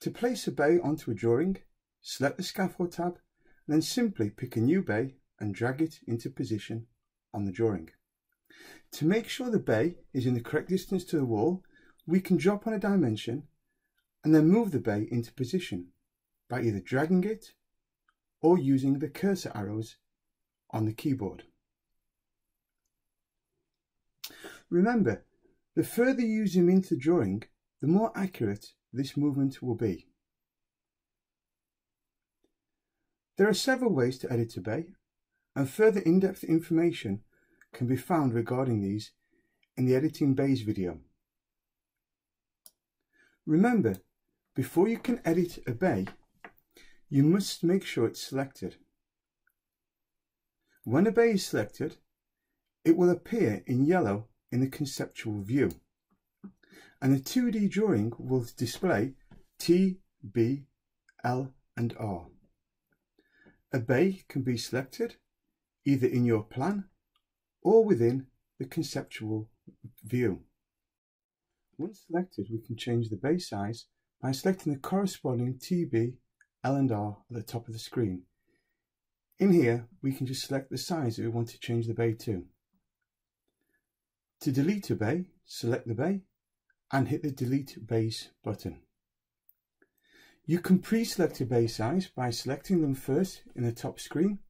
To place a bay onto a drawing, select the scaffold tab, then simply pick a new bay and drag it into position on the drawing. To make sure the bay is in the correct distance to the wall, we can drop on a dimension and then move the bay into position by either dragging it or using the cursor arrows on the keyboard. Remember, the further you zoom into the drawing, the more accurate this movement will be. There are several ways to edit a bay, and further in-depth information can be found regarding these in the Editing Bays video. Remember, before you can edit a bay, you must make sure it's selected. When a bay is selected, it will appear in yellow in the conceptual view. And the 2D drawing will display T, B, L and R. A bay can be selected either in your plan or within the conceptual view. Once selected, we can change the bay size by selecting the corresponding TB, L and R at the top of the screen. In here, we can just select the size that we want to change the bay to. To delete a bay, select the bay and hit the Delete Bays button. You can pre-select a bay size by selecting them first in the top screen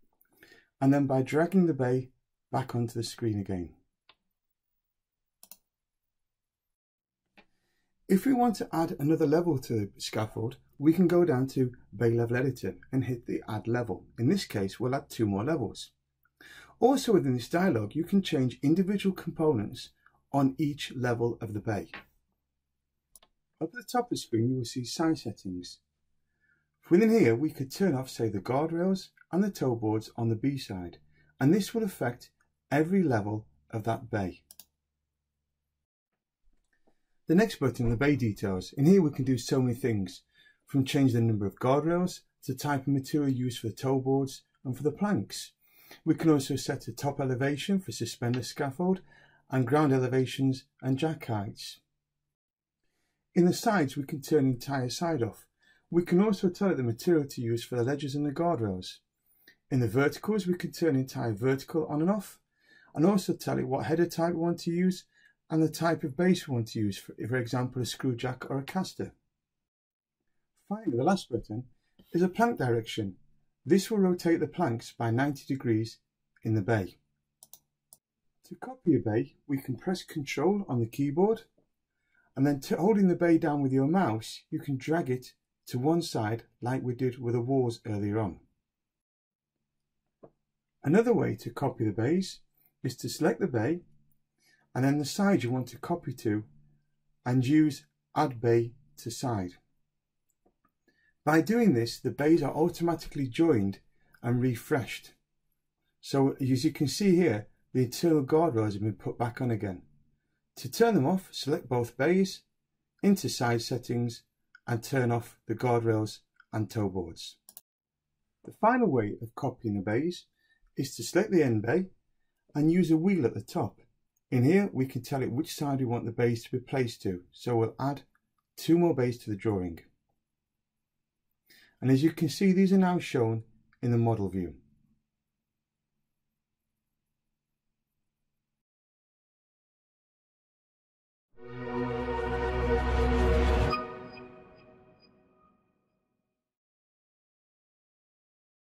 and then by dragging the bay back onto the screen again. If we want to add another level to the scaffold, we can go down to Bay Level Editor and hit the Add Level. In this case, we'll add two more levels. Also within this dialog, you can change individual components on each level of the bay. Up at the top of the screen, you will see side settings. Within here, we could turn off, say, the guardrails and the toe boards on the B side, and this will affect every level of that bay. The next button, the bay details. In here, we can do so many things, from change the number of guardrails to type of material used for the toe boards and for the planks. We can also set a top elevation for suspender scaffold and ground elevations and jack heights. In the sides we can turn the entire side off. We can also tell it the material to use for the ledges and the guardrails. In the verticals we can turn the entire vertical on and off and also tell it what header type we want to use and the type of base we want to use, for, for example a screw jack or a caster. Finally, the last button is a plank direction this will rotate the planks by 90 degrees in the bay. To copy a bay, we can press Ctrl on the keyboard and then holding the bay down with your mouse, you can drag it to one side like we did with the walls earlier on. Another way to copy the bays is to select the bay and then the side you want to copy to and use Add Bay to Side. By doing this, the bays are automatically joined and refreshed. So as you can see here, the internal guardrails have been put back on again. To turn them off, select both bays, into side settings and turn off the guardrails and toe boards. The final way of copying the bays is to select the end bay and use a wheel at the top. In here we can tell it which side we want the bays to be placed to, so we'll add two more bays to the drawing and as you can see these are now shown in the model view.